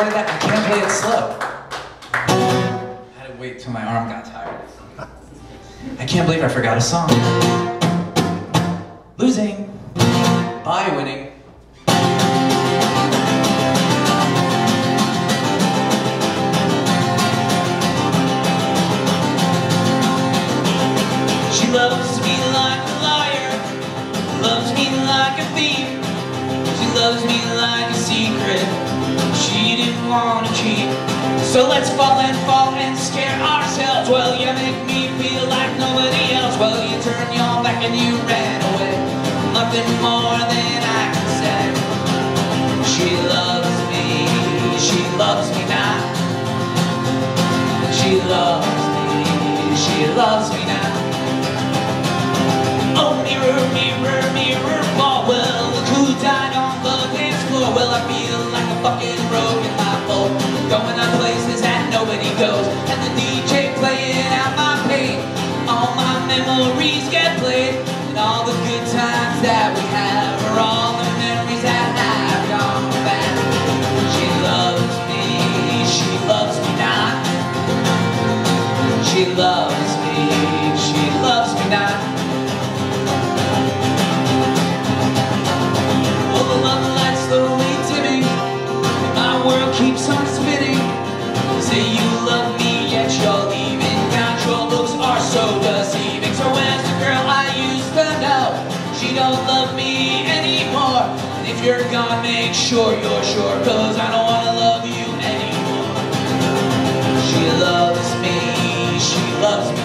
recorded that. I can't play it slow. I had to wait till my arm got tired. I can't believe I forgot a song. Losing. Bye, winning. She loves me like a liar, loves me like a thief. Didn't want to cheat. So let's fall and fall and scare ourselves. Well, you make me feel like nobody else. Well, you turned your back and you ran away. Nothing more than I can say. She loves me, she loves me not. She loves me, she loves me now. Oh, mirror, mirror, mirror ball. Well, look who died on the dance floor. Well, I feel like a fucking memories get played. And all the good times that we have are all the memories that have gone back. She loves me, she loves me not. She loves me, she loves me not. If you're gone, make sure you're sure Cause I don't wanna love you anymore. She loves me, she loves me.